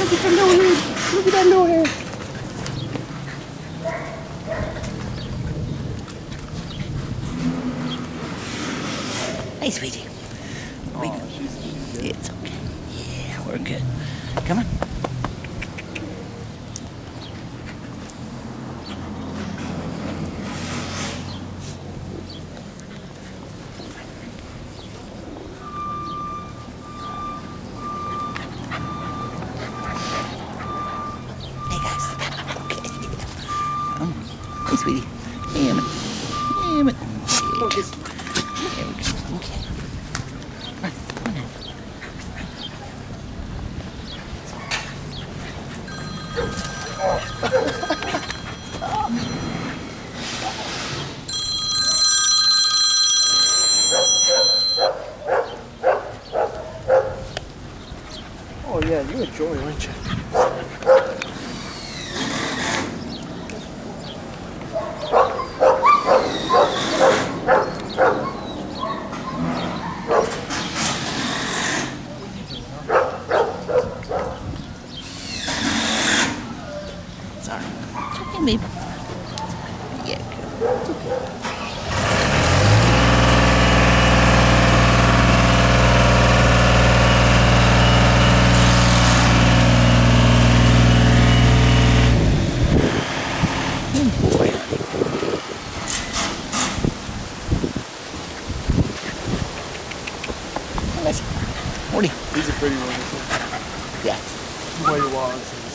Look at the head. Look at that little head. Hey, sweetie. We Oh? It's okay. Yeah, we're good. Come on. Hey, sweetie. Damn it. Damn it. Focus. There we go. Okay. Come on. Come on now. Oh yeah, you enjoy, aren't you? It's okay. Yeah, good. It's okay. Boy. Nice. Morty. He's a pretty one. isn't Yeah. he? Way was.